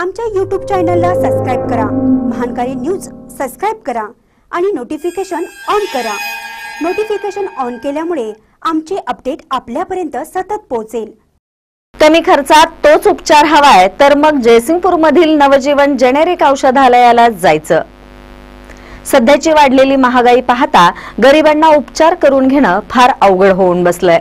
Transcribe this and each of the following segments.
आमच्या यूट्यूब चॅनलला सबस्क्राईब करा. महानकारी न्यूज सबस्क्राईब करा आणि नोटिफिकेशन ऑन करा. नोटिफिकेशन ऑन केल्यामुळे आमचे अपडेट आपल्यापर्यंत सतत पोहोचेल. कमी खर्चात तोच उपचार हवाय तर मग जयसिंगपूरमधील नवजीवन जेनेरिक औषधालयाला जायचं. सध्याची वाढलेली महागाई पाहता गरिबांना उपचार करून घेणं फार अवघड होऊन बसलंय.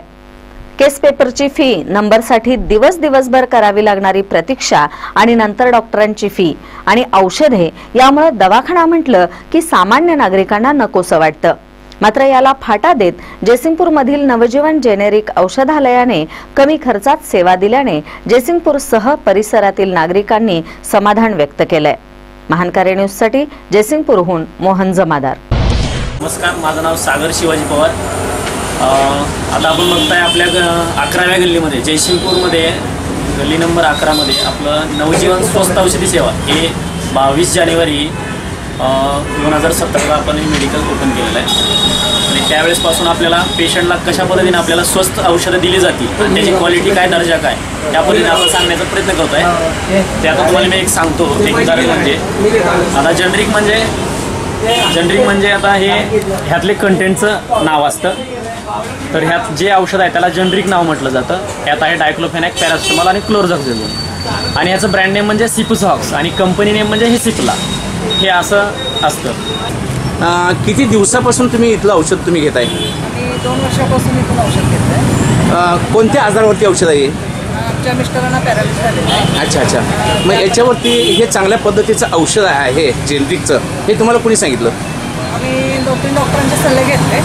केस पेपरची फी नंबरसाठी दिवस दिवसभर करावी लागणारी प्रतीक्षा आणि नंतर डॉक्टरांची फी. आणि औषधे यामुळे दवाखाना म्हटलं की सामान्य नागरिकांना नकोसं वाटतं. मात्र याला फाटा देत जयसिंगपूरमधील नवजीवन जेनेरिक औषधालयाने कमी खर्चात सेवा दिल्याने जयसिंगपूरसह परिसरातील नागरिकांनी समाधान व्यक्त केलंय. महानकारी न्यूजसाठी जयसिंगपूरहून मोहन जमादार. नमस्कार माझं नाव सागर शिवाजी पवार. आता आपण बघताय आपल्या ग अकराव्या गल्लीमध्ये जयसिंगपूरमध्ये गल्ली नंबर अकरामध्ये आपलं नवजीवन स्वस्त औषधी सेवा. हे बावीस जानेवारी दोन हजार सतराला आपण हे मेडिकल ओपन केलेलं आहे. आणि त्यावेळेसपासून आपल्याला पेशंटला कशा पद्धतीने आपल्याला स्वस्त औषधं दिली जातील आणि त्याची क्वालिटी काय दर्जा काय त्या पद्धतीने आपण सांगण्याचा प्रयत्न करतो आहे ते आता तुम्हाला मी एक सांगतो एक उदाहरण म्हणजे. आता जनरिक म्हणजे जनरिक म्हणजे आता हे ह्यातले कंटेंटचं नाव असतं. तर ह्यात जे औषध आहे त्याला जनरिक नाव म्हटलं जातं. ह्यात आहे डायक्लोफेनॅक पॅरासिटामॉल आणि क्लोरझॉक्झिबोन आणि ह्याचं ब्रँड नेम म्हणजे सिपुसॉक्स आणि कंपनी नेम म्हणजे हे सिपला हे असं असतं. किती दिवसापासून तुम्ही इथलं औषध तुम्ही घेताय? दोन वर्षापासून इथून औषध घेत. आहे कोणत्या आजारावरती औषध आहे आमच्या मिस्टरांना पॅरालिस झालेलं आहे. अच्छा अच्छा. मग याच्यावरती हे चांगल्या पद्धतीचं औषध आहे जेनेरिकचं हे तुम्हाला कोणी सांगितलं? आम्ही दोन तीन डॉक्टरांचे सल्ले घेतले.